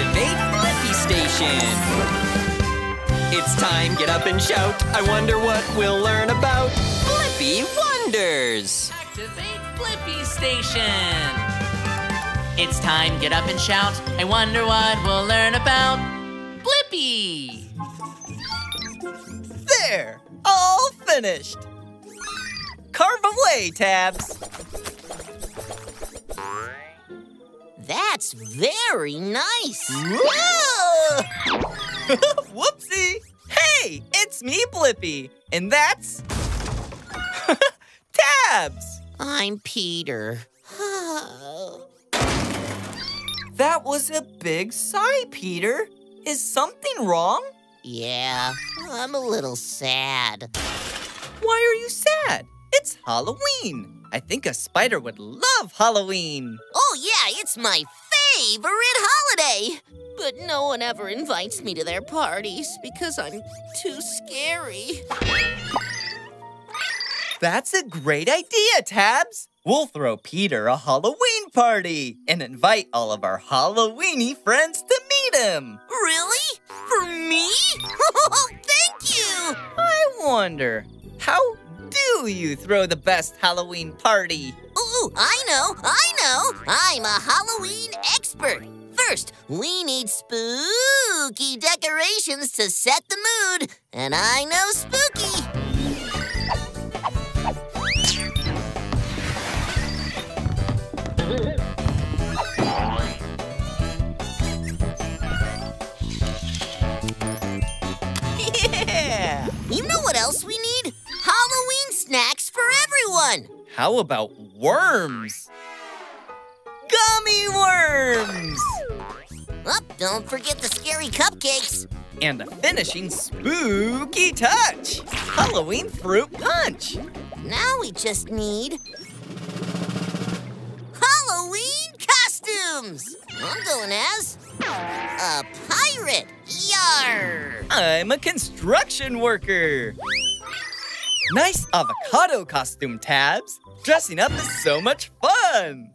Activate Blippi Station. It's time, get up and shout. I wonder what we'll learn about Blippi Wonders. Activate Blippi Station. It's time, get up and shout. I wonder what we'll learn about Blippi. There! All finished! Carve away, Tabs! That's very nice. Whoa! Whoopsie! Hey, it's me, Blippi, and that's Tabs. I'm Peter. That was a big sigh, Peter. Is something wrong? yeah, I'm a little sad. Why are you sad? It's Halloween. I think a spider would love Halloween. Oh, yeah, it's my favorite holiday. But no one ever invites me to their parties because I'm too scary. That's a great idea, Tabs. We'll throw Peter a Halloween party and invite all of our Halloweeny friends to meet him. Really? For me? Oh, thank you! I wonder, how do you throw the best Halloween party? Ooh, I know, I know. I'm a Halloween expert. First, we need spooky decorations to set the mood, and I know spooky. Yeah! You know what else we need? Halloween snacks for everyone. How about worms? Gummy worms! Oh, don't forget the scary cupcakes. And a finishing spooky touch Halloween fruit punch. Now we just need Halloween costumes. I'm going as a pirate. Yar! I'm a construction worker. Nice avocado costume, Tabs. Dressing up is so much fun.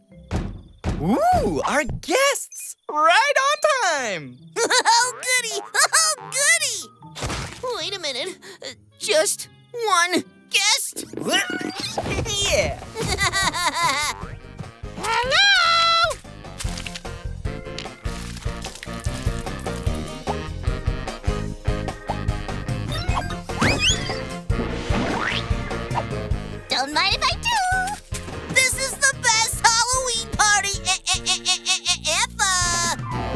Ooh, our guests! Right on time! oh, goody! Oh, goody! Wait a minute. Uh, Just one guest? yeah! Hello!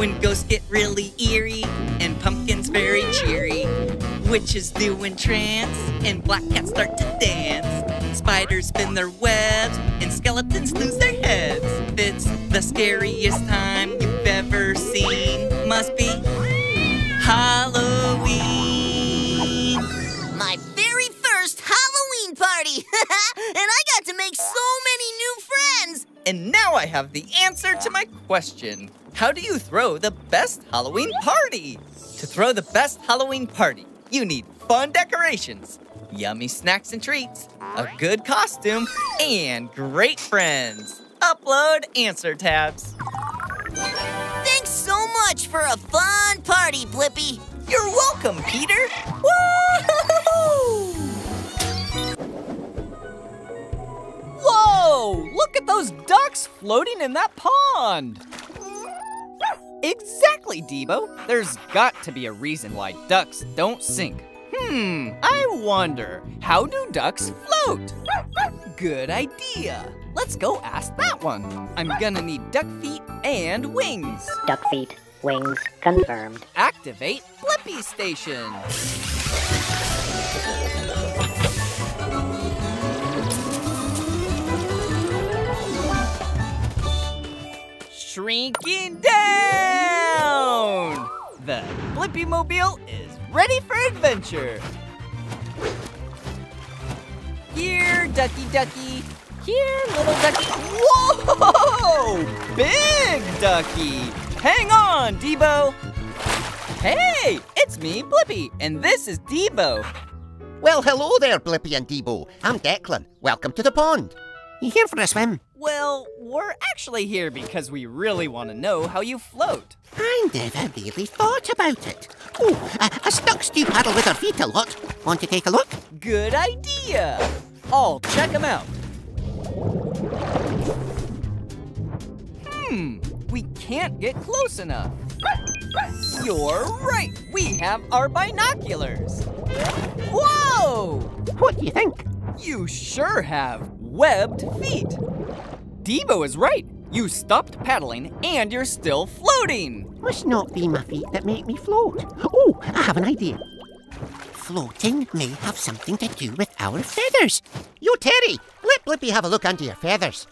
When ghosts get really eerie and pumpkins very cheery, witches do entrance and black cats start to dance. Spiders spin their webs and skeletons lose their heads. It's the scariest time you've ever seen. Must be Halloween. My very first Halloween party. and I got to make so many new friends. And now I have the answer to my question. How do you throw the best Halloween party? To throw the best Halloween party, you need fun decorations, yummy snacks and treats, a good costume, and great friends. Upload answer tabs. Thanks so much for a fun party, Blippi. You're welcome, Peter. Woo! Whoa! Look at those ducks floating in that pond! Exactly, Debo. There's got to be a reason why ducks don't sink. Hmm, I wonder, how do ducks float? Good idea. Let's go ask that one. I'm gonna need duck feet and wings. Duck feet, wings, confirmed. Activate Blippi Station. Shrinking down! The Blippi Mobile is ready for adventure. Here, ducky ducky. Here, little ducky. Whoa! Big ducky! Hang on, Debo! Hey, it's me, Blippi, and this is Debo. Well, hello there, Blippi and Debo. I'm Declan. Welcome to the pond. You here for a swim? Well, we're actually here because we really want to know how you float. I never really thought about it. Oh, uh, us ducks do paddle with our feet a lot. Want to take a look? Good idea. I'll check them out. Hmm, we can't get close enough. You're right. We have our binoculars. Whoa! What do you think? You sure have webbed feet. Debo is right. You stopped paddling and you're still floating. Must not be my feet that make me float. Oh, I have an idea. Floating may have something to do with our feathers. Yo, Terry, let Blippi have a look under your feathers.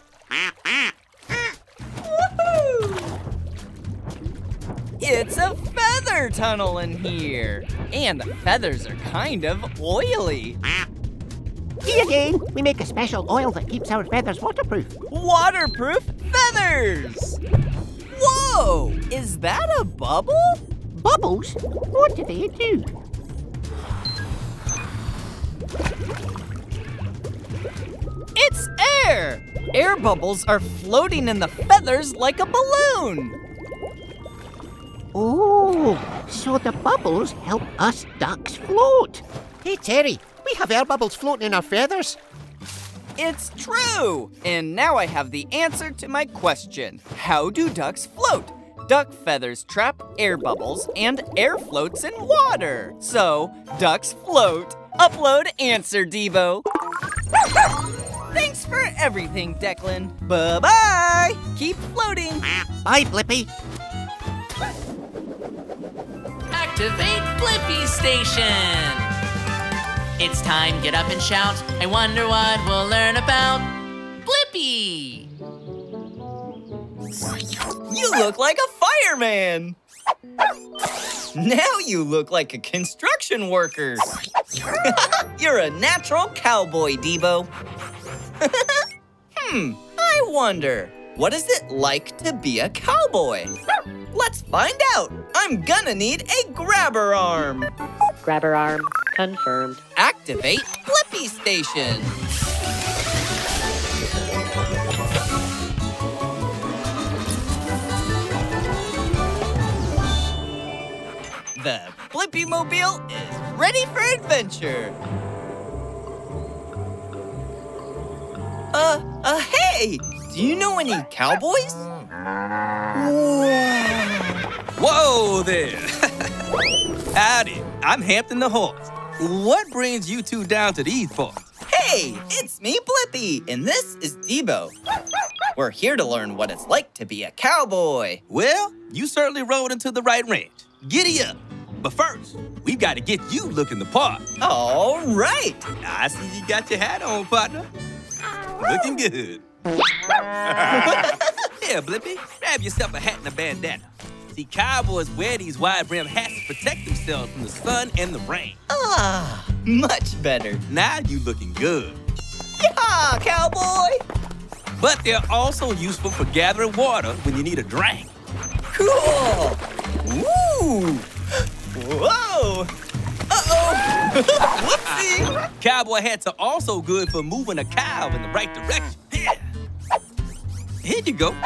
It's a feather tunnel in here. And the feathers are kind of oily. See again, we make a special oil that keeps our feathers waterproof. Waterproof feathers! Whoa! Is that a bubble? Bubbles? What do they do? It's air! Air bubbles are floating in the feathers like a balloon. Oh, so the bubbles help us ducks float. Hey, Terry, we have air bubbles floating in our feathers. It's true! And now I have the answer to my question How do ducks float? Duck feathers trap air bubbles and air floats in water. So, ducks float. Upload answer, Debo. Thanks for everything, Declan. Bye bye! Keep floating. Bye, Blippi. Activate Blippi Station! It's time, get up and shout. I wonder what we'll learn about Blippi! You look like a fireman. Now you look like a construction worker. You're a natural cowboy, Debo. hmm, I wonder, what is it like to be a cowboy? Let's find out. I'm gonna need a grabber arm. Grabber arm confirmed. Activate Blippi Station. The Blippi Mobile is ready for adventure. Uh, uh, hey! Do you know any cowboys? Whoa there! Howdy, I'm Hampton the Horse. What brings you two down to these parts? Hey, it's me, Blippi, and this is Debo. We're here to learn what it's like to be a cowboy. Well, you certainly rode into the right ranch. Giddy up! But first, we've got to get you looking the part. All right. I see you got your hat on, partner. Looking good. Here, Blippi, grab yourself a hat and a bandana. See, cowboys wear these wide brim hats to protect themselves from the sun and the rain. Ah, much better. Now you looking good. Yeah, cowboy. But they're also useful for gathering water when you need a drink. Cool. Woo. Whoa. Uh-oh. Whoopsie. Cowboy hats are also good for moving a cow in the right direction. Here, you go.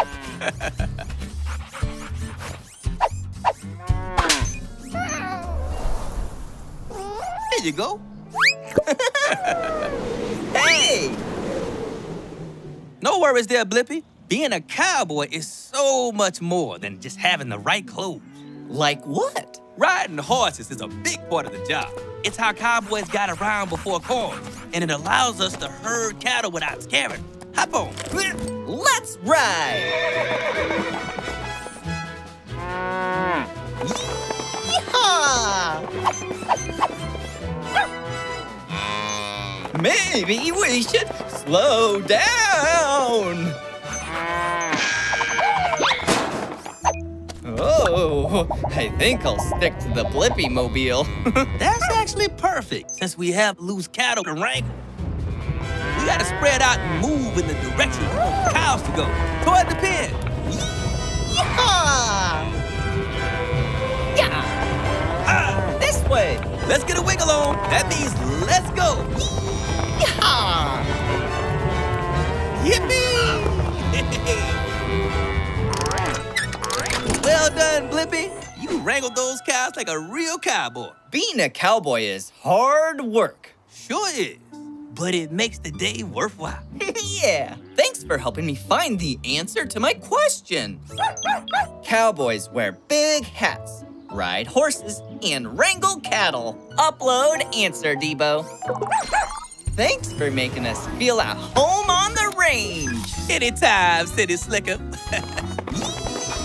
Here you go. Hey. No worries there, Blippi. Being a cowboy is so much more than just having the right clothes. Like what? Riding horses is a big part of the job. It's how cowboys got around before cars, and it allows us to herd cattle without scaring. Hop on. Let's ride. Yeehaw! Maybe we should slow down. Oh, I think I'll stick to the Blippi Mobile. That's actually perfect since we have loose cattle to wrangle. We gotta spread out and move in the direction we want the cows to go, toward the pen. Yeehaw! Yeah! Ah, This way! let's get a wiggle on. That means let's go. Yeehaw! Yippee! well done, Blippi. You wrangled those cows like a real cowboy. Being a cowboy is hard work. Sure is. But it makes the day worthwhile. yeah. Thanks for helping me find the answer to my question. Cowboys wear big hats, ride horses, and wrangle cattle. Upload answer, Debo. Thanks for making us feel at home on the range. Anytime, City Slicker.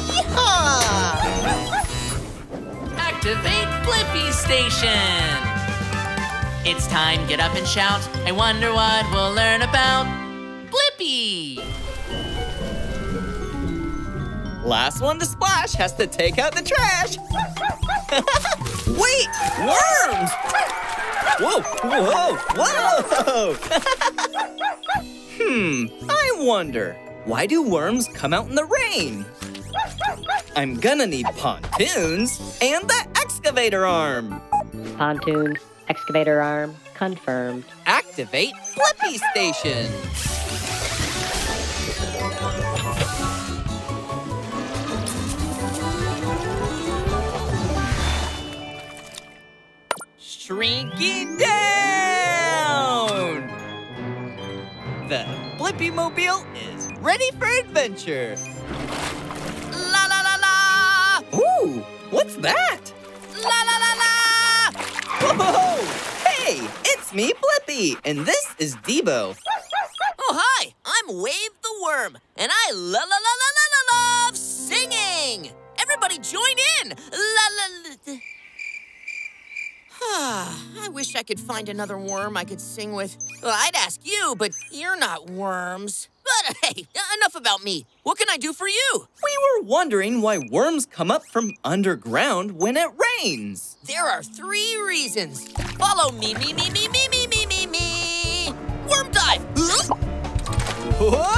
Yeehaw! Activate Blippi Station! It's time, get up and shout. I wonder what we'll learn about Blippi! Last one to splash has to take out the trash. Wait, worms! Whoa, whoa, whoa! hmm, I wonder, why do worms come out in the rain? I'm gonna need pontoons and the excavator arm. Pontoons, excavator arm, confirmed. Activate Blippi Station. Shrinking down! The Blippi Mobile is ready for adventure. La la la la! Ooh, what's that? La la la la! Whoa! Hey, it's me, Blippi, and this is Debo. Oh, hi! I'm Wave the Worm, and I la la la la la la love singing! Everybody join in! La la la. I wish I could find another worm I could sing with. Well, I'd ask you, but you're not worms. But hey, enough about me. What can I do for you? We were wondering why worms come up from underground when it rains. There are three reasons. Follow me, me, me, me, me, me, me, me, me. Worm dive. Whoa!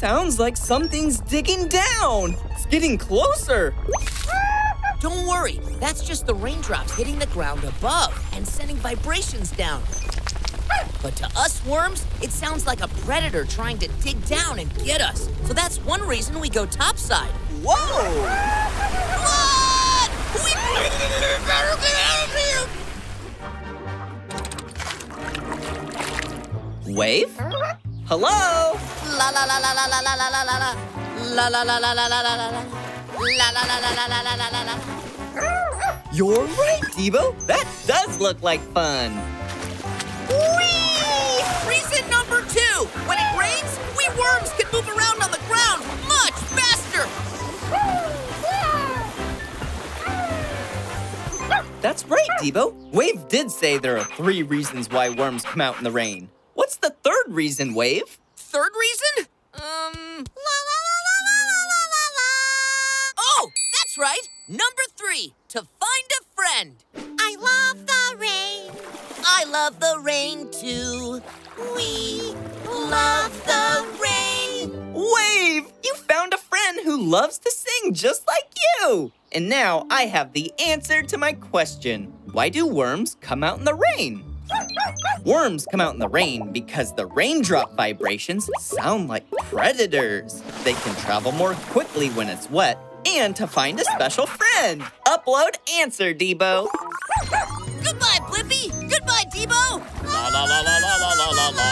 Sounds like something's digging down. It's getting closer. Don't worry, that's just the raindrops hitting the ground above and sending vibrations down. But to us worms, it sounds like a predator trying to dig down and get us. So that's one reason we go topside. Whoa! Blood! We better get out of here! Wave? Hello? La la la la la la la la la la la la la la la la la la la la La la la la la la la la la la. You're right, Debo. That does look like fun. Whee! Reason number two. When it rains, we worms can move around on the ground much faster. That's right, Debo. Wave did say there are three reasons why worms come out in the rain. What's the third reason, Wave? Third reason? Um. La la la la la la la la. Oh, that's right. Number three. To find a friend. I love the rain. I love the rain too. We love the rain. Wave! You found a friend who loves to sing just like you! And now I have the answer to my question. Why do worms come out in the rain? Worms come out in the rain because the raindrop vibrations sound like predators. They can travel more quickly when it's wet and to find a special friend. Upload answer, Debo. Goodbye, Blippi. Goodbye, Debo. La la la la la la la la la.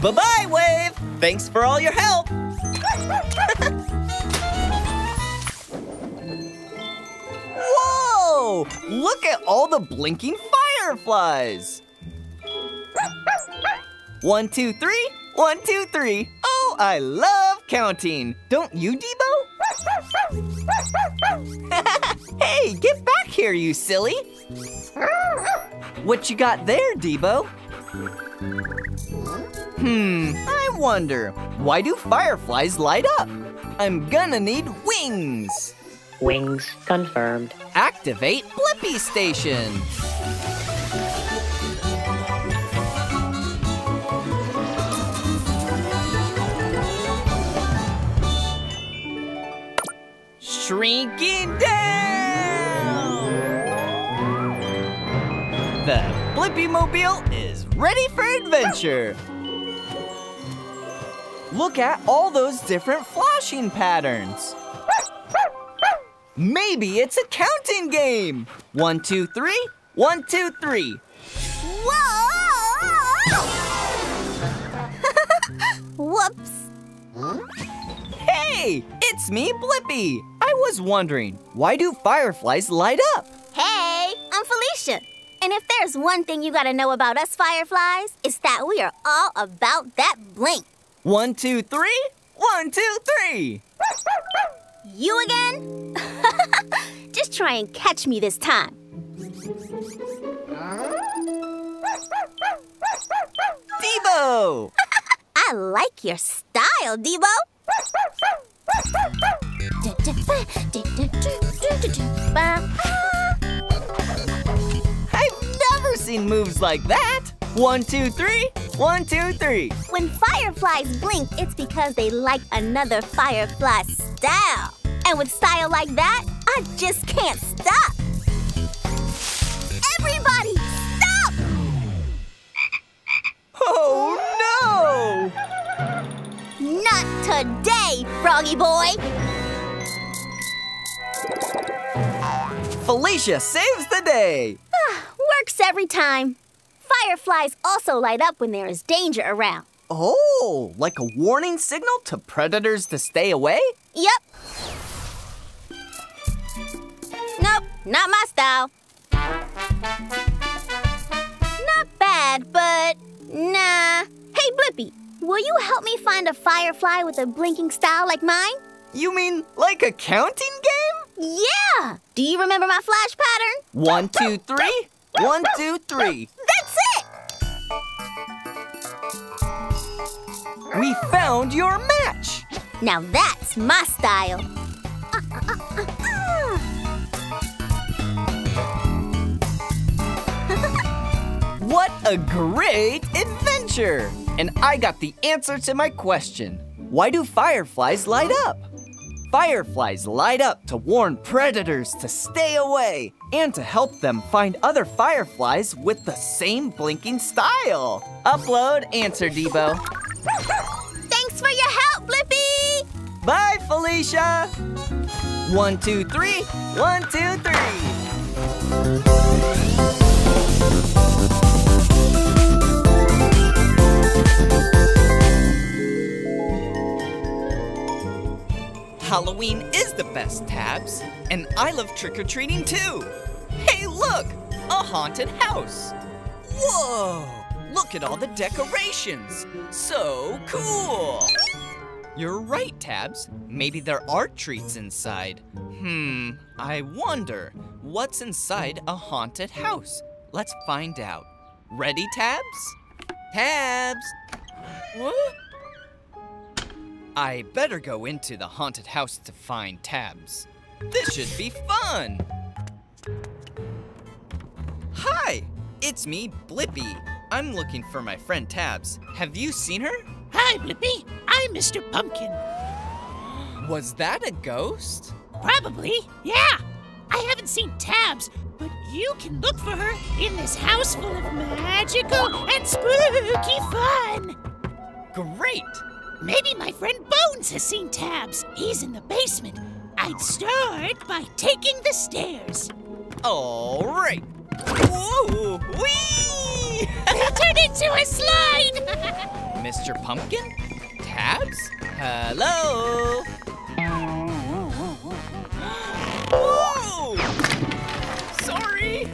Bye-bye, Wave. Thanks for all your help. Whoa! Look at all the blinking fireflies. One, two, three. One, two, three. Oh, I love counting. Don't you, Debo? hey, get back here, you silly. What you got there, Debo? Hmm, I wonder, why do fireflies light up? I'm gonna need wings. Wings confirmed. Activate Blippi Station. Shrinking down! The Blippi Mobile is ready for adventure! Look at all those different flashing patterns! Maybe it's a counting game! One, two, three, one, two, three. Whoa! Whoops. Hey, it's me, Blippi. I was wondering, why do fireflies light up? Hey, I'm Felicia. And if there's one thing you gotta know about us fireflies, it's that we are all about that blink. One, two, three. One, two, three. You again? Just try and catch me this time. Debo! I like your style, Debo. I've never seen moves like that. One, two, three. One, two, three. When fireflies blink, it's because they like another firefly style. And with style like that, I just can't stop. Everybody, stop! Oh no! Not today, Froggy Boy. Felicia saves the day. Ah, works every time. Fireflies also light up when there is danger around. Oh, like a warning signal to predators to stay away? Yep. Nope, not my style. Not bad, but nah. Hey, Blippi, will you help me find a firefly with a blinking style like mine? You mean like a counting game? Yeah! Do you remember my flash pattern? One, two, three. One, two, three. That's it! We found your match. Now that's my style. What a great adventure! And I got the answer to my question. Why do fireflies light up? Fireflies light up to warn predators to stay away and to help them find other fireflies with the same blinking style. Upload answer, Debo. Thanks for your help, Blippi! Bye, Felicia! One, two, three. One, two, three. Halloween is the best, Tabs. And I love trick or treating too. Hey, look! A haunted house. Whoa! Look at all the decorations. So cool! You're right, Tabs. Maybe there are treats inside. Hmm, I wonder what's inside a haunted house. Let's find out. Ready, Tabs? Tabs! What? I better go into the haunted house to find Tabs. This should be fun! Hi! It's me, Blippi. I'm looking for my friend Tabs. Have you seen her? Hi, Blippi. I'm Mr. Pumpkin. Was that a ghost? Probably, yeah. I haven't seen Tabs, but you can look for her in this house full of magical and spooky fun. Great! Maybe my friend Bones has seen Tabs. He's in the basement. I'd start by taking the stairs. All right. Whoa! Whee! turned into a slide! Mr. Pumpkin? Tabs? Hello? Whoa! Sorry.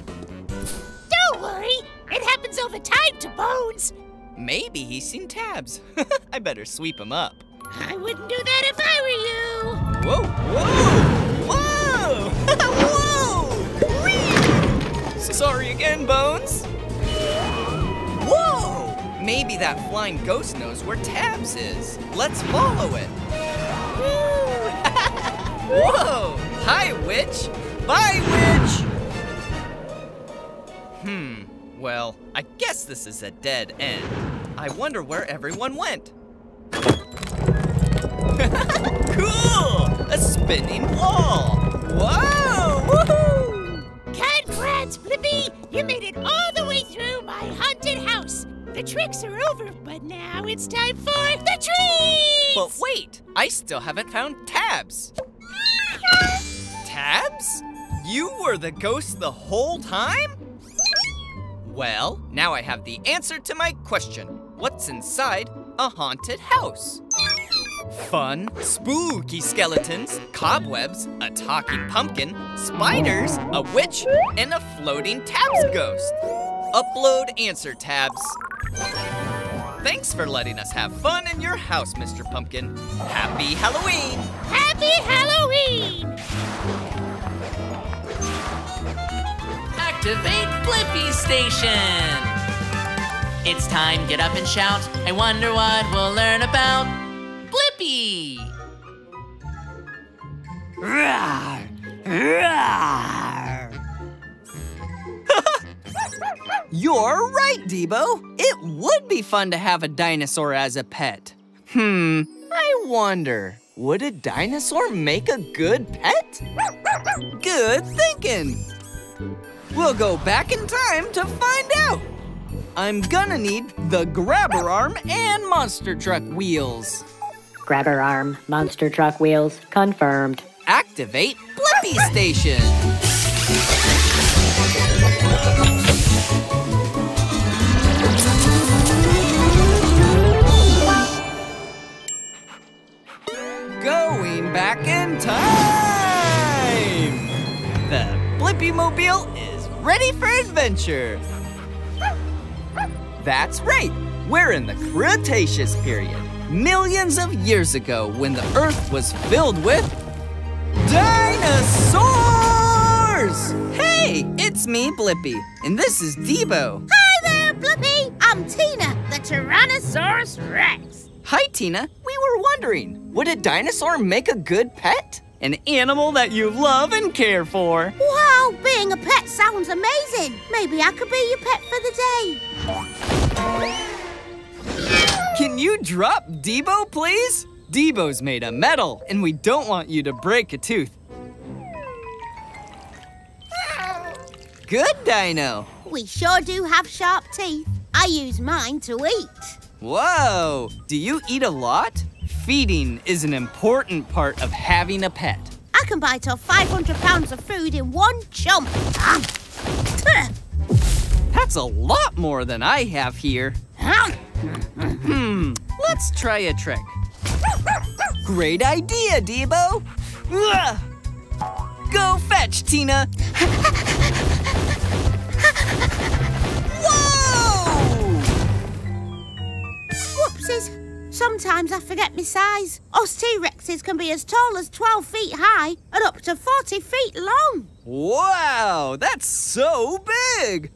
Don't worry, it happens all the time to Bones. Maybe he's seen Tabs. I better sweep him up. I wouldn't do that if I were you. Whoa! Whoa! Whoa! Whoa! Whee! Sorry again, Bones. Whoa! Maybe that flying ghost knows where Tabs is. Let's follow it. Whoa! Hi, witch. Bye, witch. Hmm. Well, I guess this is a dead end. I wonder where everyone went. cool! a spinning wall. Whoa! Woohoo! Congrats, Blippi! You made it all the way through my haunted house. The tricks are over, but now it's time for the treats! But wait, I still haven't found Tabs. Tabs? You were the ghost the whole time? Well, now I have the answer to my question. What's inside a haunted house? Fun, spooky skeletons, cobwebs, a talking pumpkin, spiders, a witch, and a floating tabs ghost. Upload answer tabs. Thanks for letting us have fun in your house, Mr. Pumpkin. Happy Halloween! Happy Halloween! Activate Blippi Station! It's time, get up and shout. I wonder what we'll learn about Blippi! Rawr! Rawr! You're right, Debo. It would be fun to have a dinosaur as a pet. Hmm, I wonder, would a dinosaur make a good pet? Good thinking. We'll go back in time to find out. I'm gonna need the grabber arm and monster truck wheels. Grabber arm, monster truck wheels, confirmed. Activate Blippi Station. Going back in time! The Blippi Mobile is ready for adventure. That's right, we're in the Cretaceous period, millions of years ago when the Earth was filled with dinosaurs! Hey, it's me, Blippi, and this is Debo. Hi there, Blippi! I'm Tina, the Tyrannosaurus Rex. Hi, Tina. We were wondering, would a dinosaur make a good pet? An animal that you love and care for. Wow, being a pet sounds amazing. Maybe I could be your pet for the day. Can you drop Debo, please? Debo's made of metal, and we don't want you to break a tooth. Good, Dino. We sure do have sharp teeth. I use mine to eat. Whoa! Do you eat a lot? Feeding is an important part of having a pet. I can bite off 500 pounds of food in one chomp. Ah. That's a lot more than I have here. Hmm, let's try a trick. Great idea, Debo. Go fetch, Tina. Whoa! Whoopsies. Sometimes I forget my size. Us T-Rexes can be as tall as 12 feet high and up to 40 feet long. Wow, that's so big.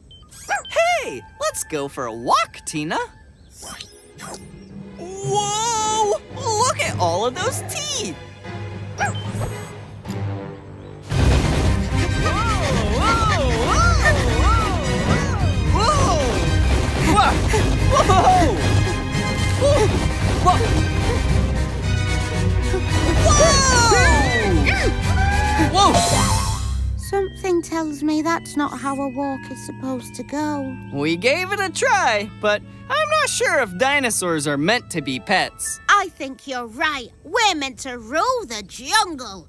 Hey, let's go for a walk, Tina. Whoa! Look at all of those teeth. Whoa! Whoa! Whoa! Whoa! Something tells me that's not how a walk is supposed to go. We gave it a try, but I'm not sure if dinosaurs are meant to be pets. I think you're right. We're meant to rule the jungle.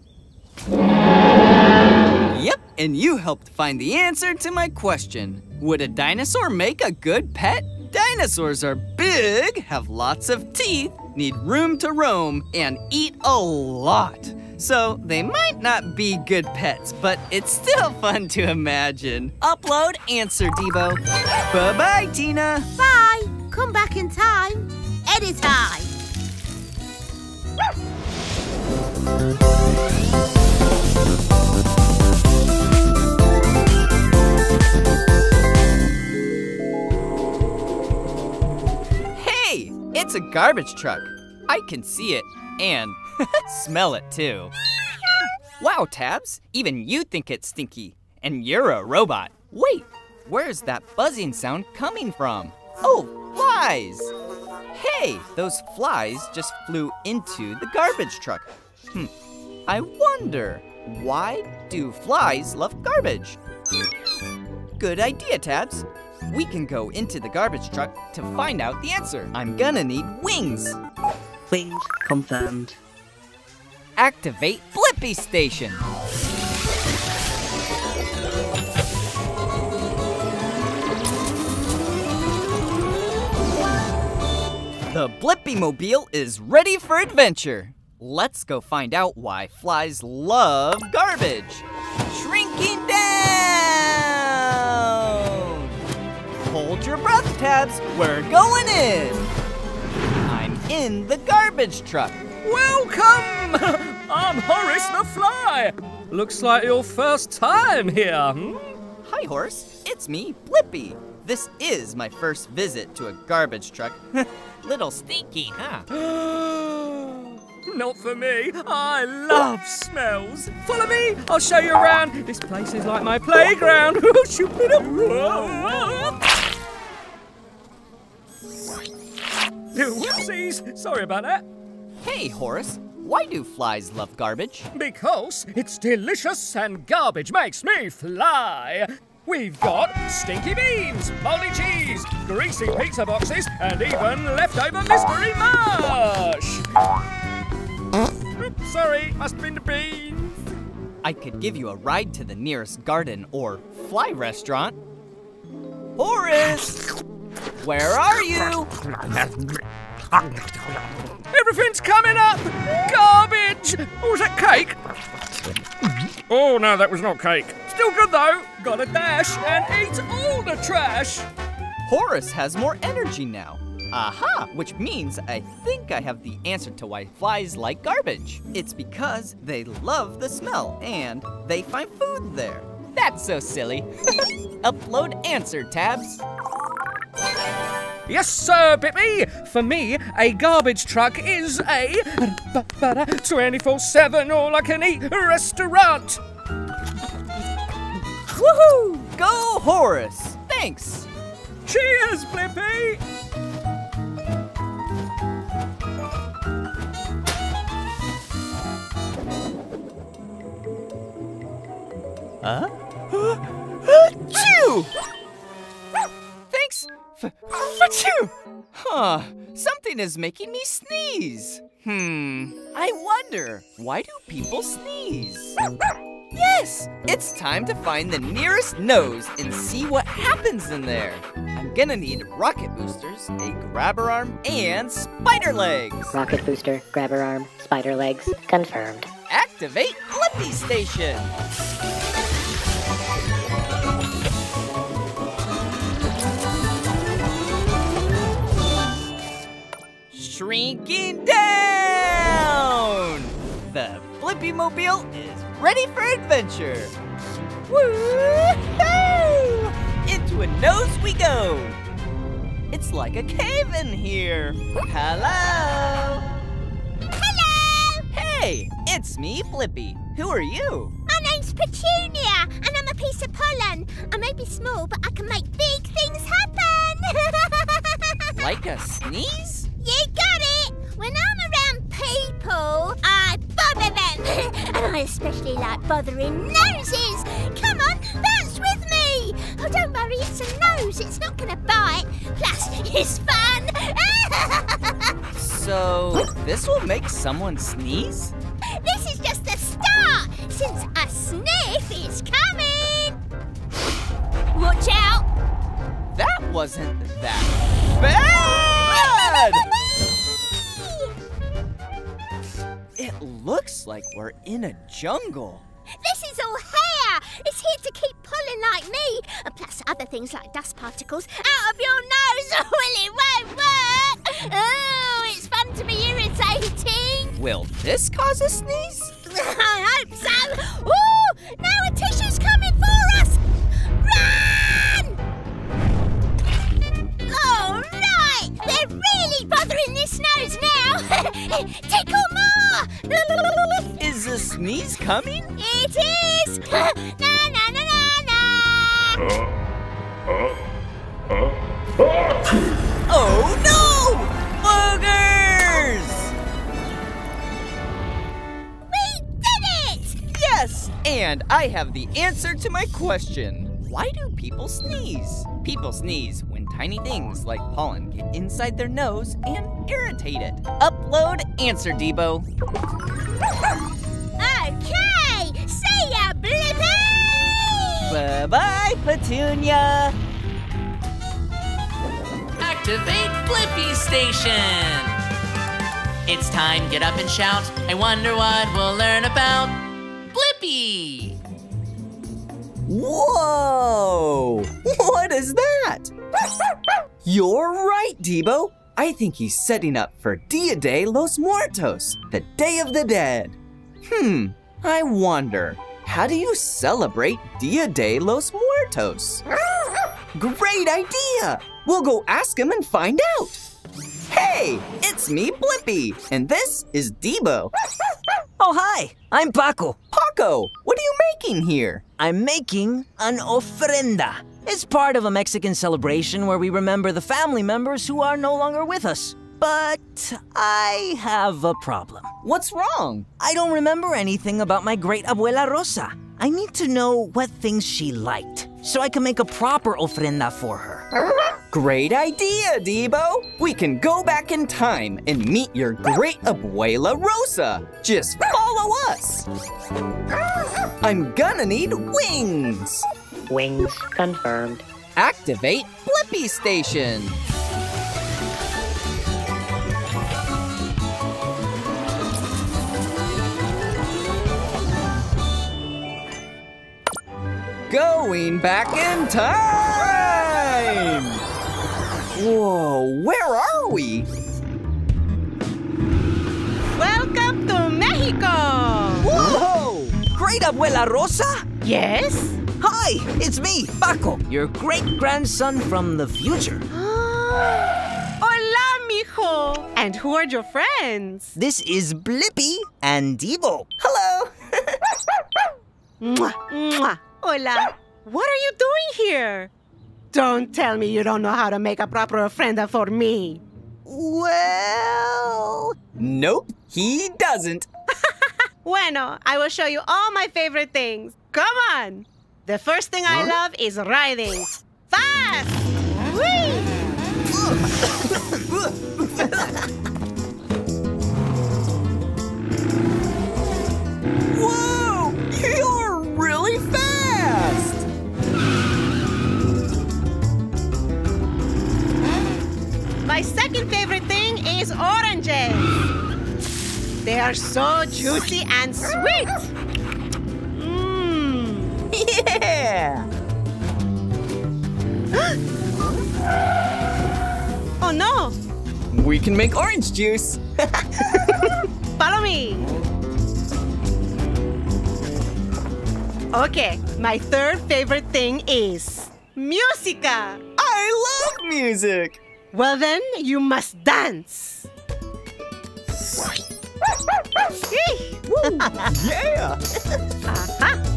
Yep, and you helped find the answer to my question. Would a dinosaur make a good pet? Dinosaurs are big, have lots of teeth, need room to roam, and eat a lot. So they might not be good pets, but it's still fun to imagine. Upload answer, Debo. Bye bye, Tina. Bye. Come back in time. Anytime. Hey, it's a garbage truck. I can see it and smell it too. Wow, Tabs, even you think it's stinky. And you're a robot. Wait, where's that buzzing sound coming from? Oh, flies! Hey, those flies just flew into the garbage truck. Hmm, I wonder, why do flies love garbage? Good idea, Tabs. We can go into the garbage truck to find out the answer. I'm gonna need wings. Wings confirmed. Activate Blippi Station. The Blippi Mobile is ready for adventure. Let's go find out why flies love garbage. Shrinking down! We're going in. I'm in the garbage truck. Welcome! I'm Horace the Fly. Looks like your first time here. Hmm? Hi, Horace. It's me, Blippi. This is my first visit to a garbage truck. Little stinky, huh? Not for me. I love smells. Follow me. I'll show you around. This place is like my playground. Whoopsies. Sorry about that. Hey, Horace. Why do flies love garbage? Because it's delicious and garbage makes me fly. We've got stinky beans, moldy cheese, greasy pizza boxes, and even leftover mystery mush. Oops, sorry, must have been the beans. I could give you a ride to the nearest garden or fly restaurant. Horace! Where are you? Everything's coming up! Garbage! Oh, was that cake? Oh, no, that was not cake. Still good, though. Gotta dash and eat all the trash. Horace has more energy now. Aha! Which means I think I have the answer to why flies like garbage. It's because they love the smell and they find food there. That's so silly. Upload answer tabs. Yes, sir, Blippi. For me, a garbage truck is a 24-7 all-I-can-eat restaurant. Woohoo! Go, Horace! Thanks! Cheers, Blippi! Huh? Achoo! Thanks for, for chew! Huh, something is making me sneeze. Hmm, I wonder, why do people sneeze? Yes, it's time to find the nearest nose and see what happens in there. I'm gonna need rocket boosters, a grabber arm, and spider legs. Rocket booster, grabber arm, spider legs, confirmed. Activate Blippi Station. Shrinking down! The Blippi Mobile is ready for adventure. Woo-hoo! Into a nose we go. It's like a cave in here. Hello. Hello! Hey, it's me, Blippi. Who are you? My name's Petunia, and I'm a piece of pollen. I may be small, but I can make big things happen. Like a sneeze? You got it! When I'm around people, I bother them. and I especially like bothering noses. Come on, bounce with me. Oh, don't worry, it's a nose. It's not going to bite. Plus, it's fun. So, this will make someone sneeze? this is just the start, since a sniff is coming. Watch out. That wasn't that bad! It looks like we're in a jungle. This is all hair. It's here to keep pulling like me, and plus other things like dust particles out of your nose. Oh, well, it won't work. Oh, it's fun to be irritating. Will this cause a sneeze? Na na na na na! Oh no! Boogers! We did it! Yes, And I have the answer to my question. Why do people sneeze? People sneeze when tiny things like pollen get inside their nose and irritate it. Upload answer, Debo. Bye-bye, Petunia. Activate Blippi Station! It's time, to get up and shout. I wonder what we'll learn about Blippi! Whoa! What is that? You're right, Debo. I think he's setting up for Dia de los Muertos, the Day of the Dead. Hmm, I wonder, how do you celebrate Dia de los Muertos? Great idea! We'll go ask him and find out. Hey, it's me, Blippi, and this is Debo. Oh, hi, I'm Paco. Paco, what are you making here? I'm making an ofrenda. It's part of a Mexican celebration where we remember the family members who are no longer with us. But I have a problem. What's wrong? I don't remember anything about my great abuela Rosa. I need to know what things she liked so I can make a proper ofrenda for her. Great idea, Debo! We can go back in time and meet your great abuela Rosa. Just follow us. I'm gonna need wings. Wings confirmed. Activate Blippi Station. Going back in time! Whoa, where are we? Welcome to Mexico! Whoa! Great Abuela Rosa? Yes? Hi, it's me, Paco, your great grandson from the future. Hola, mijo! And who are your friends? This is Blippi and Debo. Hello! Mwah, mwah. Hola. What are you doing here? Don't tell me you don't know how to make a proper ofrenda for me. Well. Nope, he doesn't. Bueno, I will show you all my favorite things. Come on. The first thing I love is riding. Fast! Whee! My second favorite thing is oranges. They are so juicy and sweet. Mmm. Yeah! Oh no! We can make orange juice. Follow me. Okay, my third favorite thing is musica. I love music. Well then, you must dance. Yeah!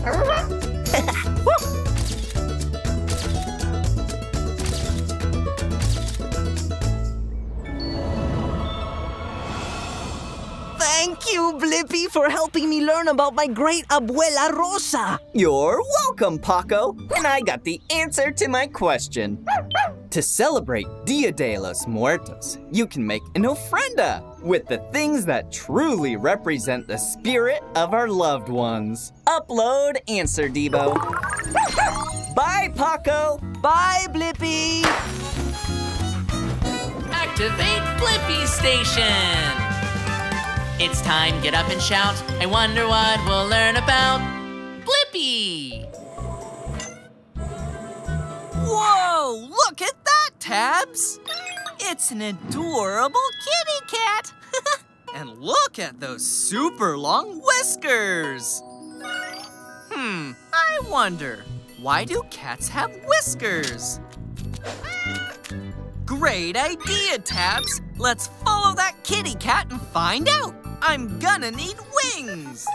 Uh-huh. Thank you, Blippi, for helping me learn about my great Abuela Rosa. You're welcome, Paco. And I got the answer to my question. To celebrate Dia de los Muertos, you can make an ofrenda with the things that truly represent the spirit of our loved ones. Upload answer, Debo. Bye, Paco. Bye, Blippi. Activate Blippi Station! It's time, get up and shout. I wonder what we'll learn about Blippi! Whoa, look at that, Tabs! It's an adorable kitty cat! and look at those super long whiskers! Hmm, I wonder, why do cats have whiskers? Great idea, Tabs! Let's follow that kitty cat and find out! I'm gonna need wings!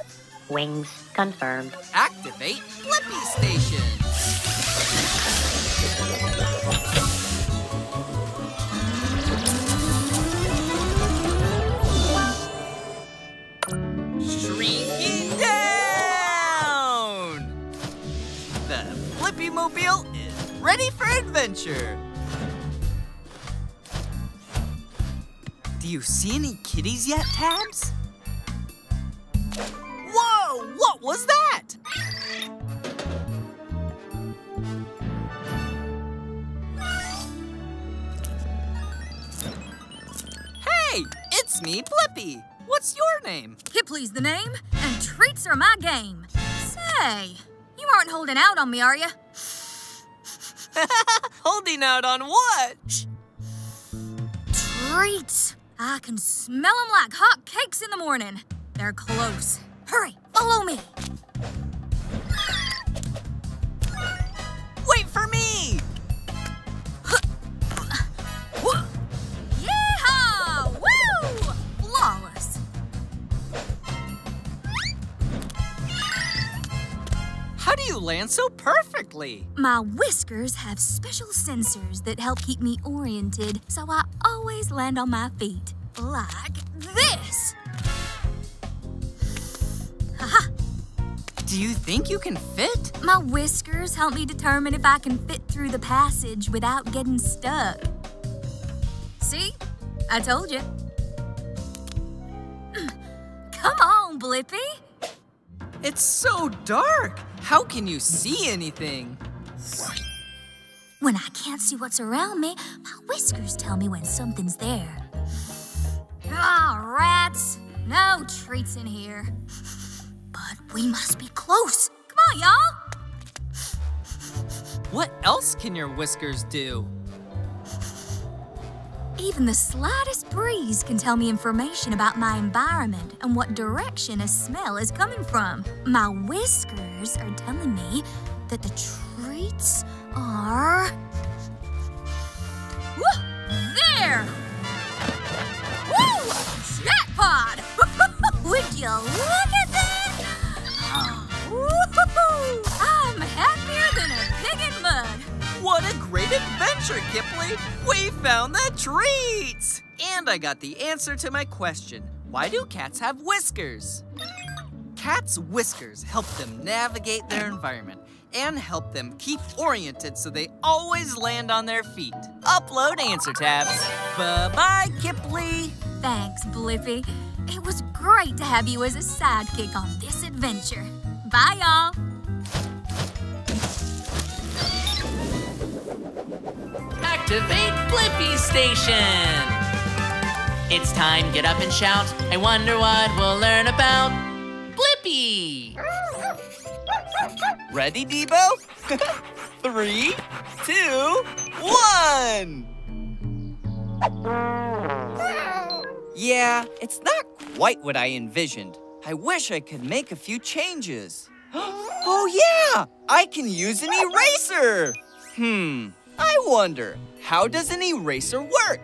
Wings confirmed. Activate Blippi Station! Down! Blippi Mobile is ready for adventure. Do you see any kitties yet, Tabs? Whoa! What was that? It's me, Blippi. What's your name? Kipley's the name, and treats are my game. Say, you aren't holding out on me, are you? Holding out on what? Treats. I can smell them like hot cakes in the morning. They're close. Hurry, follow me. Land so perfectly? My whiskers have special sensors that help keep me oriented, so I always land on my feet. Like this. Haha! Do you think you can fit? My whiskers help me determine if I can fit through the passage without getting stuck. See? I told you. Come on, Blippi. It's so dark. How can you see anything? When I can't see what's around me, my whiskers tell me when something's there. Ah, rats. No treats in here. But we must be close. Come on, y'all. What else can your whiskers do? Even the slightest breeze can tell me information about my environment and what direction a smell is coming from. My whiskers are telling me that the treats are. Woo! There! Woo! Jackpot! Would you look at that? Oh, woo-hoo-hoo! I'm happier than a pig in. What a great adventure, Kipley! We found the treats! And I got the answer to my question. Why do cats have whiskers? Cats' whiskers help them navigate their environment and help them keep oriented so they always land on their feet. Upload answer tabs. Bye-bye, Kipley! Thanks, Blippi. It was great to have you as a sidekick on this adventure. Bye, y'all. Activate Blippi Station! It's time, get up and shout. I wonder what we'll learn about Blippi! Ready, Debo? Three, two, one! Yeah, it's not quite what I envisioned. I wish I could make a few changes. oh, yeah! I can use an eraser! Hmm, I wonder, how does an eraser work?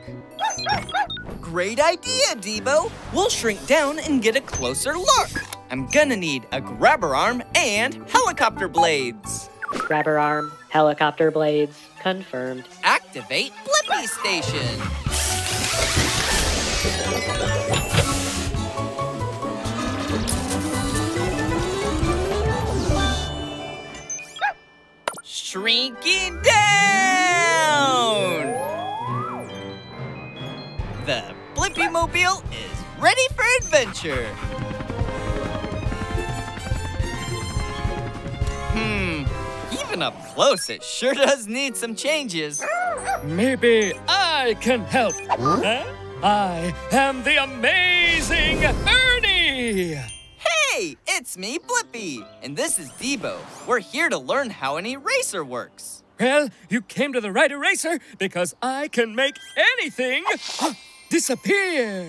Great idea, Debo! We'll shrink down and get a closer look. I'm gonna need a grabber arm and helicopter blades. Grabber arm, helicopter blades, confirmed. Activate Blippi Station. Shrinking down! The Blippi Mobile is ready for adventure. Hmm, even up close, it sure does need some changes. Maybe I can help. Huh? I am the amazing Ernie! Hey, it's me, Blippi, and this is Debo. We're here to learn how an eraser works. Well, you came to the right eraser because I can make anything disappear.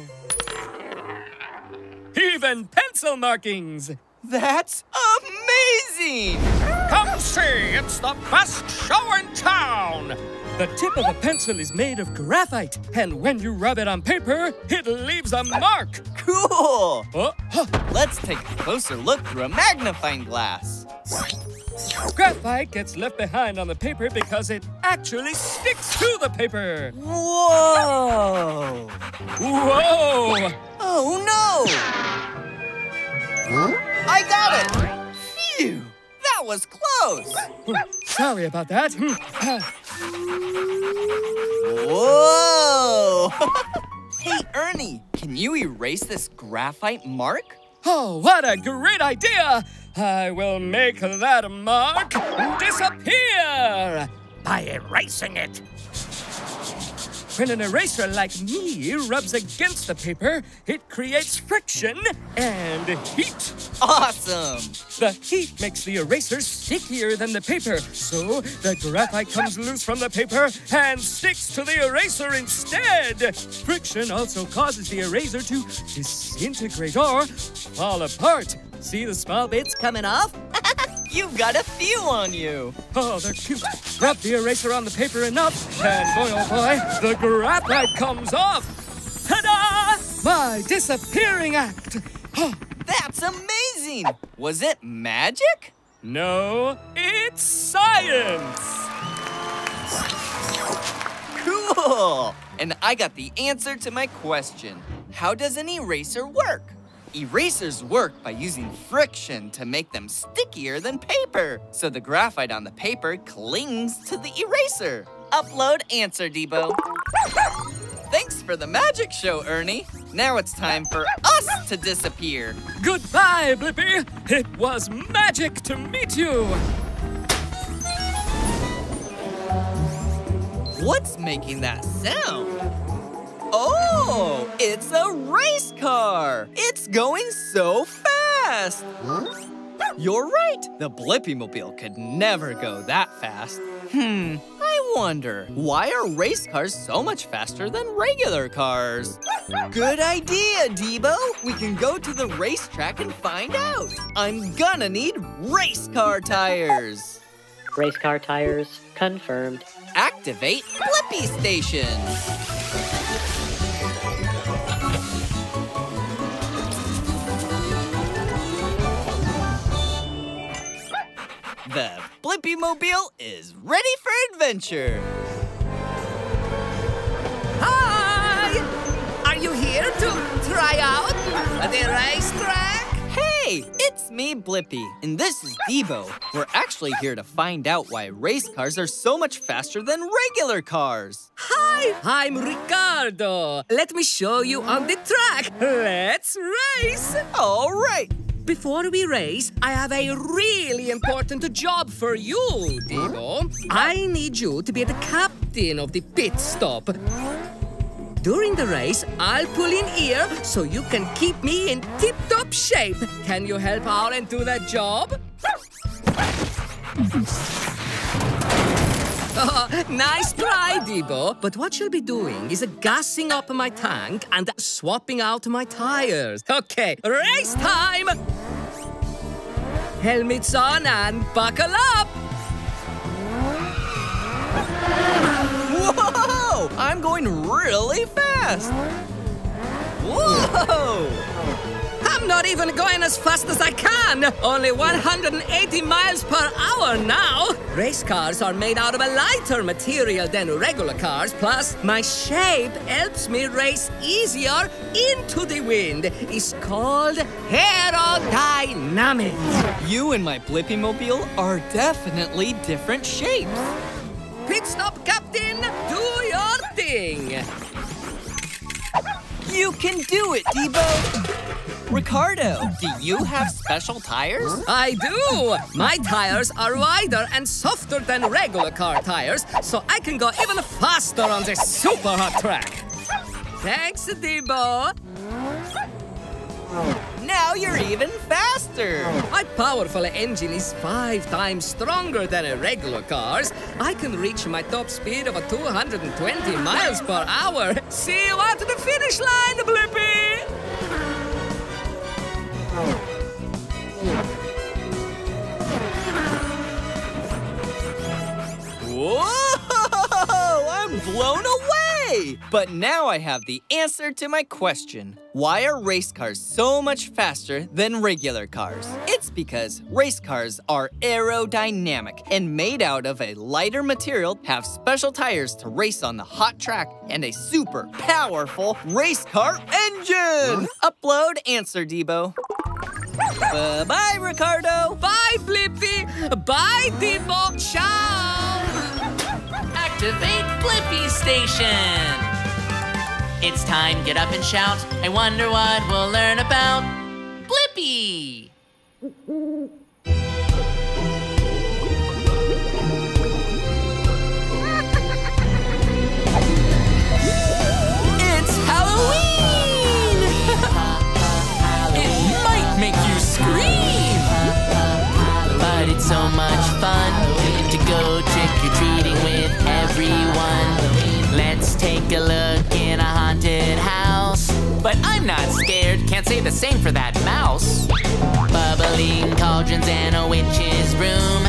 Even pencil markings. That's amazing! Come see, it's the best show in town! The tip of a pencil is made of graphite, and when you rub it on paper, it leaves a mark. Cool! Oh, huh. Let's take a closer look through a magnifying glass. Graphite gets left behind on the paper because it actually sticks to the paper. Whoa! Whoa! Oh no! I got it! Phew! That was close. Sorry about that. Hmm. Whoa! hey, Ernie, can you erase this graphite mark? Oh, what a great idea! I will make that mark disappear by erasing it. When an eraser like me rubs against the paper, it creates friction and heat. Awesome! The heat makes the eraser stickier than the paper, so the graphite comes loose from the paper and sticks to the eraser instead. Friction also causes the eraser to disintegrate or fall apart. See the small bits coming off? You've got a few on you. Oh, they're cute. Rub the eraser on the paper enough, and boy oh boy, the graphite comes off. Ta-da! My disappearing act. Oh. That's amazing! Was it magic? No, it's science! Cool! And I got the answer to my question. How does an eraser work? Erasers work by using friction to make them stickier than paper, so the graphite on the paper clings to the eraser. Upload answer, Debo. Thanks for the magic show, Ernie. Now it's time for us to disappear. Goodbye, Blippi. It was magic to meet you. What's making that sound? Oh, it's a race car! It's going so fast! You're right, the Blippi Mobile could never go that fast. Hmm, I wonder, why are race cars so much faster than regular cars? Good idea, Debo! We can go to the racetrack and find out! I'm gonna need race car tires! Race car tires confirmed. Activate Blippi Station! The Blippi Mobile is ready for adventure! Hi! Are you here to try out the racetrack? Hey, it's me, Blippi, and this is Debo. We're actually here to find out why race cars are so much faster than regular cars. Hi, I'm Ricardo. Let me show you on the track. Let's race. All right. Before we race, I have a really important job for you, Debo. I need you to be the captain of the pit stop. During the race, I'll pull in here so you can keep me in tip-top shape. Can you help out and do that job? Oh, nice try, Debo. But what you'll be doing is gassing up my tank and swapping out my tires. Okay, race time! Helmets on and buckle up! Whoa! I'm going really fast! Whoa! I'm not even going as fast as I can! Only 180 miles per hour now! Race cars are made out of a lighter material than regular cars, plus my shape helps me race easier into the wind. It's called aerodynamics. You and my Blippi Mobile are definitely different shapes. Pit stop, Captain! Do your thing! You can do it, Debo! Ricardo, do you have special tires? I do! My tires are wider and softer than regular car tires, so I can go even faster on this super hot track. Thanks, Debo. Now you're even faster! My powerful engine is five times stronger than a regular car's. I can reach my top speed of 220 miles per hour. See you at the finish line, Blippi! Whoa! I'm blown away! But now I have the answer to my question. Why are race cars so much faster than regular cars? It's because race cars are aerodynamic and made out of a lighter material, have special tires to race on the hot track, and a super powerful race car engine! Upload answer, Debo. Bye-bye, Ricardo. Bye, Blippi. Bye, Dimple Chow. Activate Blippi Station. It's time, get up and shout. I wonder what we'll learn about Blippi. A look in a haunted house. But I'm not scared, can't say the same for that mouse. Bubbling cauldrons and a witch's broom.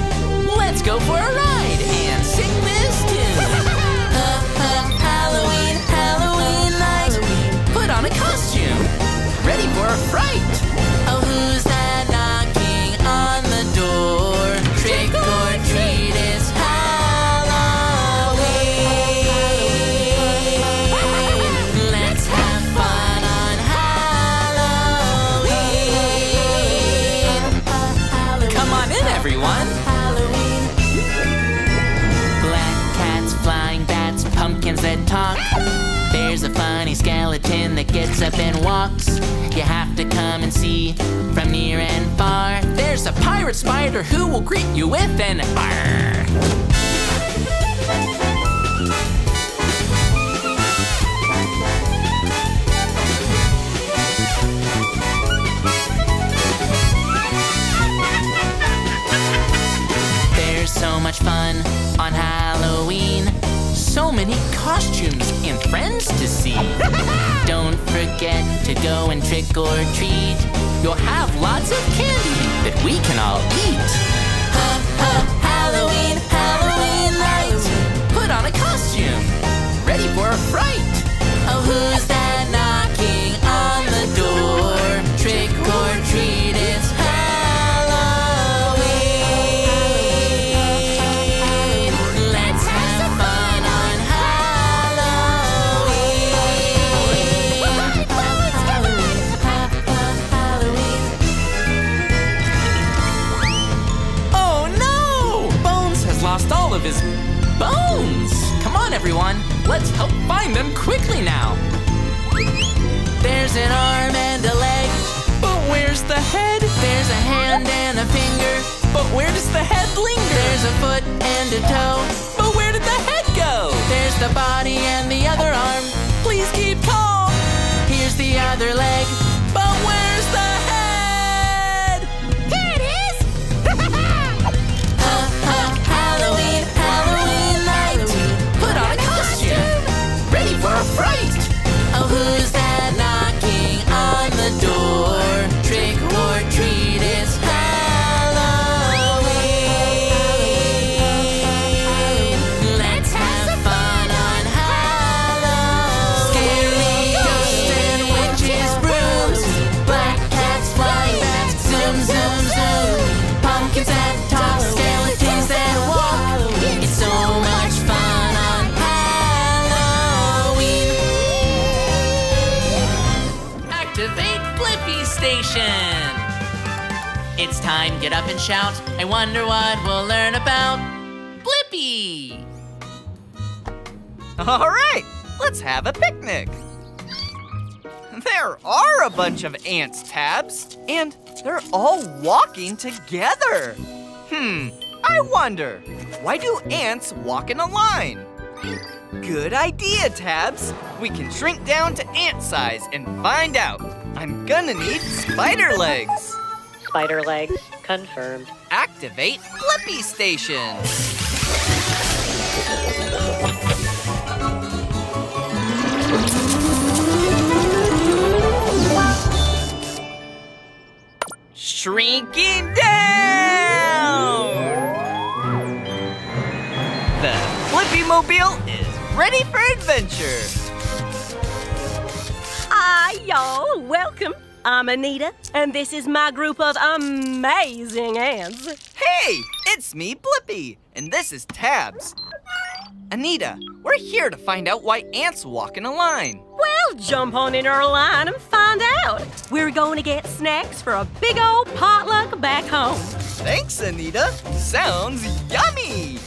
Let's go for a ride and sing this tune. Ha, ha, Halloween, Halloween night. Put on a costume, ready for a fright. Talk. There's a funny skeleton that gets up and walks. You have to come and see from near and far. There's a pirate spider who will greet you with an arr. There's so much fun on Halloween. So many costumes and friends to see. Don't forget to go and trick or treat. You'll have lots of candy that we can all eat. Ha ha, Halloween, Halloween night. Put on a costume, ready for a fright. Oh, who's that walking together. Hmm, I wonder, why do ants walk in a line? Good idea, Tabs. We can shrink down to ant size and find out. I'm gonna need spider legs. Spider legs confirmed. Activate Blippi Station. Shrinking down! The Blippi Mobile is ready for adventure. Hi, y'all. Welcome. I'm Anita, and this is my group of amazing ants. Hey, it's me, Blippi, and this is Tabs. Anita, we're here to find out why ants walk in a line. Well, jump on in our line and find out. We're going to get snacks for a big old potluck back home. Thanks, Anita. Sounds yummy.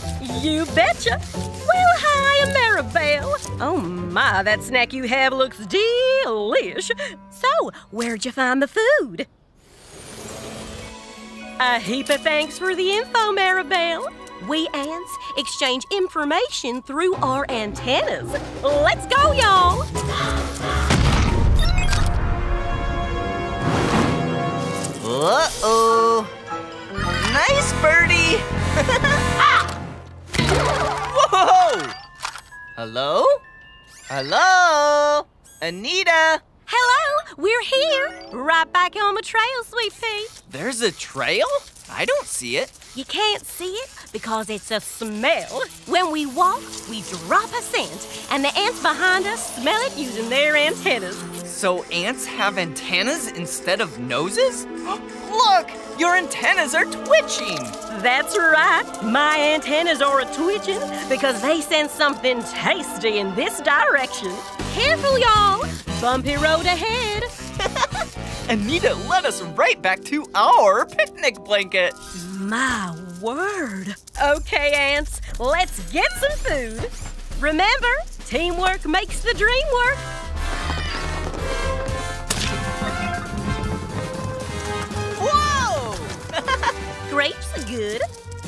You betcha. Well, hi, Maribel. Oh my, that snack you have looks delish. So, where'd you find the food? A heap of thanks for the info, Maribel. We ants exchange information through our antennas. Let's go, y'all. Uh-oh. Nice birdie. Whoa! Hello? Hello? Anita? Hello, we're here. Right back on the trail, sweet pea. There's a trail? I don't see it. You can't see it because it's a smell. When we walk, we drop a scent, and the ants behind us smell it using their antennas. So ants have antennas instead of noses? Look! Your antennas are twitching! That's right. My antennas are twitching because they sense something tasty in this direction. Careful, y'all. Bumpy road ahead. Anita led us right back to our picnic blanket. My word. Okay, ants, let's get some food. Remember, teamwork makes the dream work. Whoa! Grapes are good.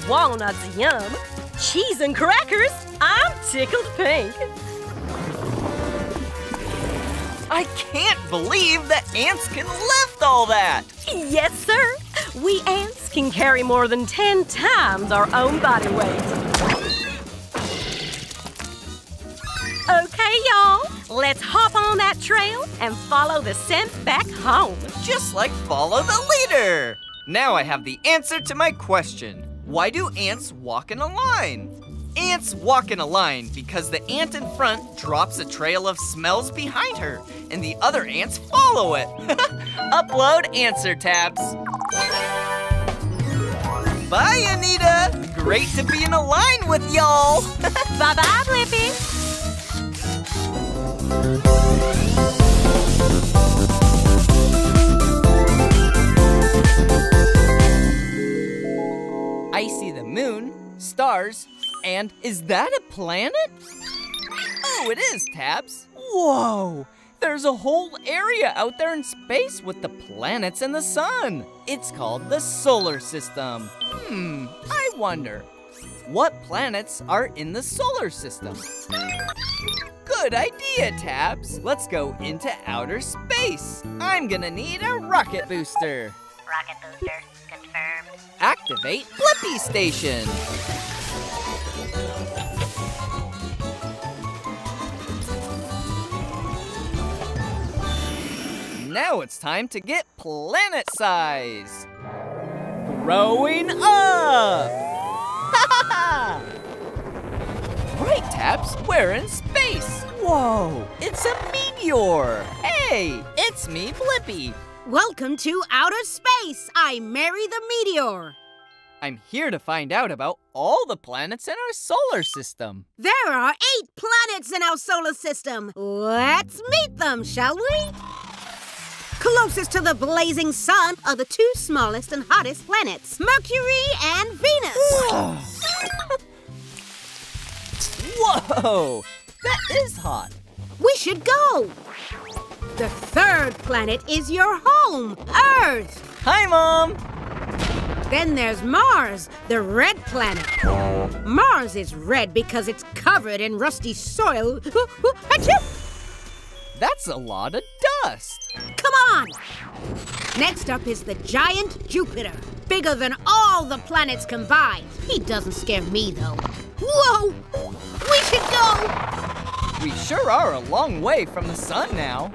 Walnuts are yum. Cheese and crackers. I'm tickled pink. I can't believe that ants can lift all that. Yes, sir. We ants can carry more than 10 times our own body weight. Okay, y'all. Let's hop on that trail and follow the scent back home. Just like follow the leader. Now I have the answer to my question. Why do ants walk in a line? Ants walk in a line because the ant in front drops a trail of smells behind her, and the other ants follow it. Upload answer tabs. Bye, Anita. Great to be in a line with y'all. Bye-bye, Blippi. I see the moon, stars, and is that a planet? Oh, it is, Tabs. Whoa! There's a whole area out there in space with the planets and the sun. It's called the solar system. Hmm, I wonder, what planets are in the solar system? Good idea, Tabs. Let's go into outer space. I'm gonna need a rocket booster. Rocket booster confirmed. Activate Blippi Station. Now it's time to get planet size. Growing up! right, Tabs, we're in space. Whoa, it's a meteor. Hey, it's me, Blippi. Welcome to outer space. I'm Mary the Meteor. I'm here to find out about all the planets in our solar system. There are eight planets in our solar system. Let's meet them, shall we? Closest to the blazing sun are the two smallest and hottest planets, Mercury and Venus. Whoa, that is hot. We should go. The third planet is your home, Earth. Hi, Mom. Then there's Mars, the red planet. Mars is red because it's covered in rusty soil. Achoo! That's a lot of dust. Come on! Next up is the giant Jupiter, bigger than all the planets combined. He doesn't scare me, though. Whoa! We should go! We sure are a long way from the sun now.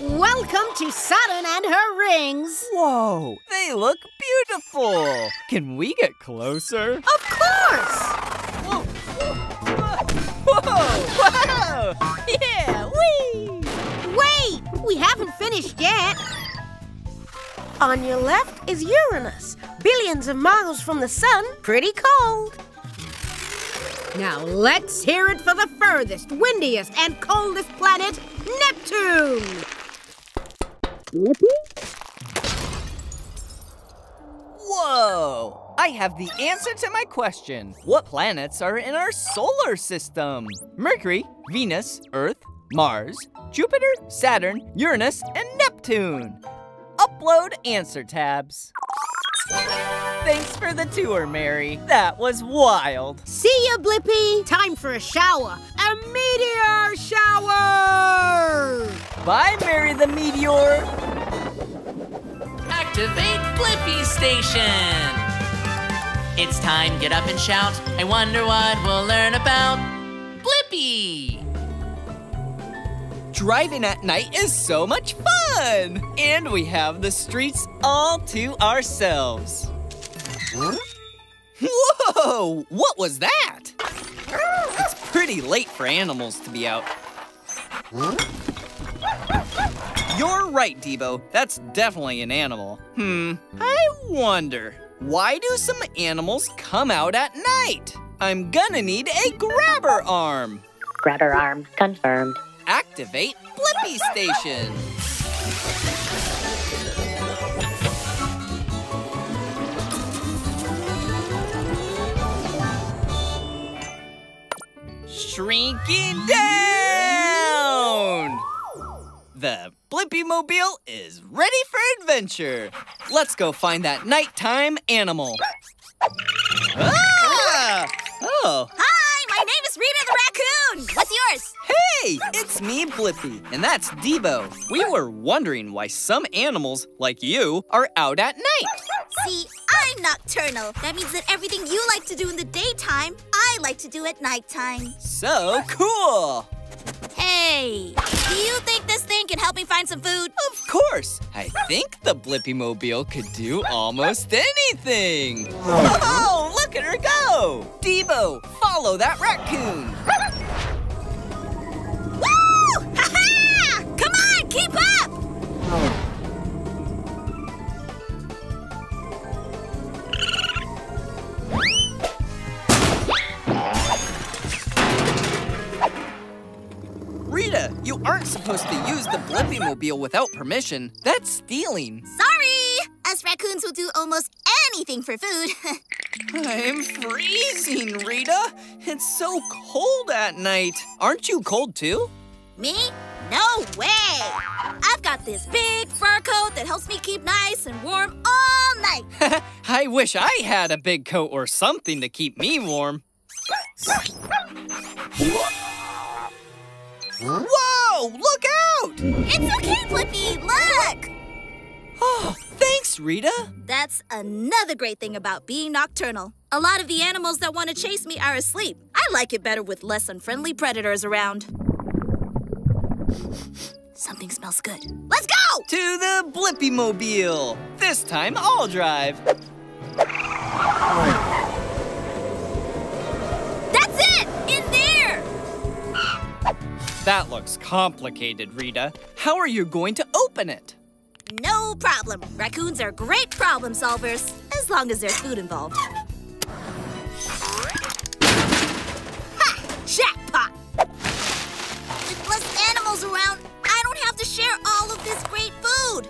Welcome to Saturn and her rings. Whoa, they look beautiful. Can we get closer? Of course! Whoa! Whoa! Yeah, wee! Wait, we haven't finished yet. On your left is Uranus, billions of miles from the sun, pretty cold. Now let's hear it for the furthest, windiest, and coldest planet, Neptune! Whoa! I have the answer to my question. What planets are in our solar system? Mercury, Venus, Earth, Mars, Jupiter, Saturn, Uranus, and Neptune. Upload answer tabs. Thanks for the tour, Mary. That was wild. See ya, Blippi! Time for a shower. A meteor shower! Bye, Mary the Meteor. Activate Blippi Station! It's time, get up and shout. I wonder what we'll learn about Blippi! Driving at night is so much fun! And we have the streets all to ourselves. Whoa! What was that? It's pretty late for animals to be out. You're right, Debo. That's definitely an animal. Hmm, I wonder, why do some animals come out at night? I'm gonna need a grabber arm. Grabber arm confirmed. Activate Blippi Station. Shrinking down! The Blippi Mobile is ready for adventure. Let's go find that nighttime animal. Ah! Oh, Hi, is Rita the raccoon. What's yours? Hey, it's me, Blippi, and that's Debo. We were wondering why some animals, like you, are out at night. See, I'm nocturnal. That means that everything you like to do in the daytime, I like to do at nighttime. So cool! Hey, do you think this thing can help me find some food? Of course! I think the Blippi Mobile could do almost anything! Oh, look at her go! Debo, follow that raccoon! Woo! Ha-ha! Come on, keep up! Rita, you aren't supposed to use the Blippi Mobile without permission. That's stealing. Sorry! Us raccoons will do almost anything for food. I'm freezing, Rita. It's so cold at night. Aren't you cold too? me? No way! I've got this big fur coat that helps me keep nice and warm all night. I wish I had a big coat or something to keep me warm. Whoa! Look out! It's okay, Blippi, look! Oh, thanks, Rita. That's another great thing about being nocturnal. A lot of the animals that want to chase me are asleep. I like it better with less unfriendly predators around. Something smells good. Let's go! To the Blippi Mobile. This time I'll drive. That's it! In there! That looks complicated, Rita. How are you going to open it? No problem. Raccoons are great problem solvers, as long as there's food involved. Ha! Jackpot! With less animals around, I don't have to share all of this great food.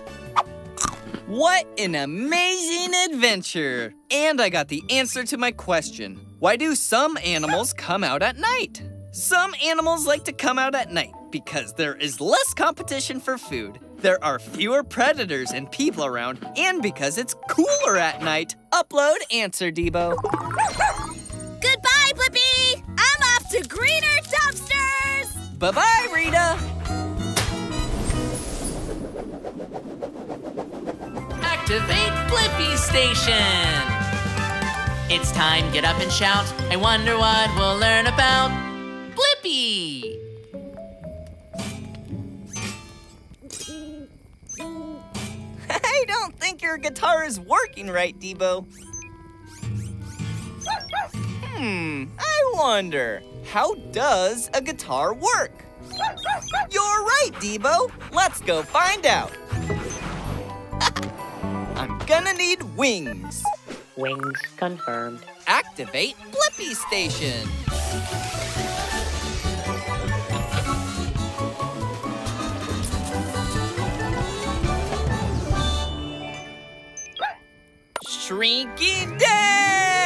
What an amazing adventure! And I got the answer to my question. Why do some animals come out at night? Some animals like to come out at night because there is less competition for food. There are fewer predators and people around, and because it's cooler at night. Upload answer, Debo. Goodbye, Blippi! I'm off to greener dumpsters! Bye bye, Rita! Activate Blippi Station! It's time, get up and shout. I wonder what we'll learn about Blippi! Don't think your guitar is working right, Debo. Hmm, I wonder, how does a guitar work? You're right, Debo. Let's go find out. I'm gonna need wings. Wings confirmed. Activate activate Blippi Station. Shrinking down!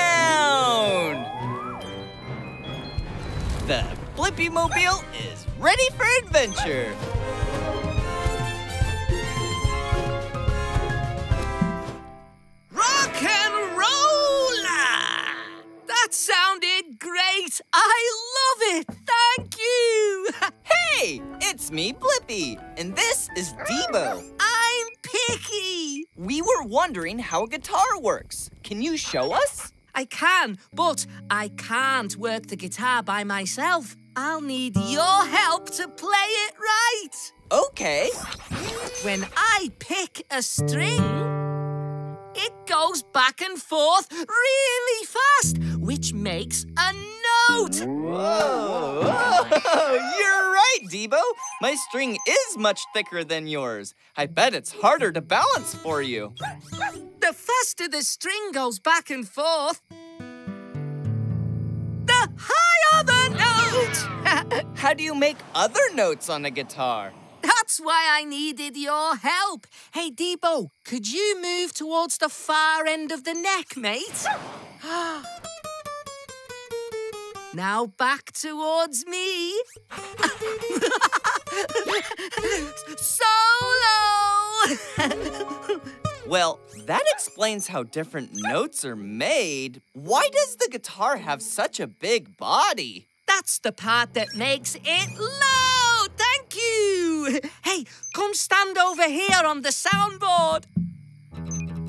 The Blippi Mobile is ready for adventure. Rock and roll! That sounded great. I love it. Thank you. hey, it's me, Blippi, and this is Debo. I'm Picky. We were wondering how a guitar works. Can you show us? I can, but I can't work the guitar by myself. I'll need your help to play it right. Okay. When I pick a string, it goes back and forth really fast, which makes a note. Whoa, whoa, you're right, Debo. My string is much thicker than yours. I bet it's harder to balance for you. The faster the string goes back and forth, the higher the note. How do you make other notes on a guitar? That's why I needed your help. Hey, Debo, could you move towards the far end of the neck, mate? now back towards me. Solo! Well, that explains how different notes are made. Why does the guitar have such a big body? That's the part that makes it loud. You. Hey, come stand over here on the soundboard.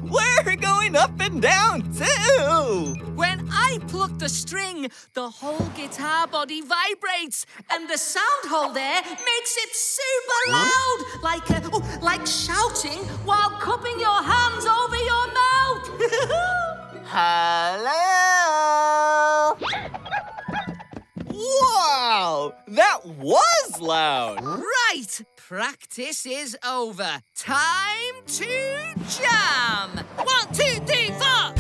We're going up and down, too. When I pluck the string, the whole guitar body vibrates, and the sound hole there makes it super loud, like a, oh, like shouting while cupping your hands over your mouth. Hello. Wow, that was loud. Right, practice is over. Time to jam. One, two, three, four.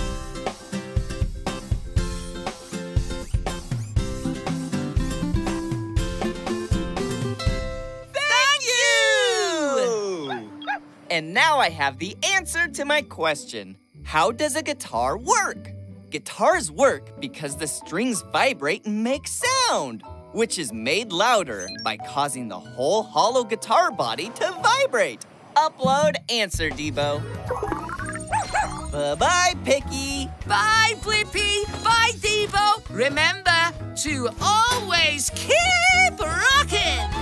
Thank you! And now I have the answer to my question. How does a guitar work? Guitars work because the strings vibrate and make sound, which is made louder by causing the whole hollow guitar body to vibrate. Upload answer, Debo. Bye-bye, Picky. Bye, Blippi. Bye, Debo. Remember to always keep rocking.